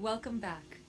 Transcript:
Welcome back.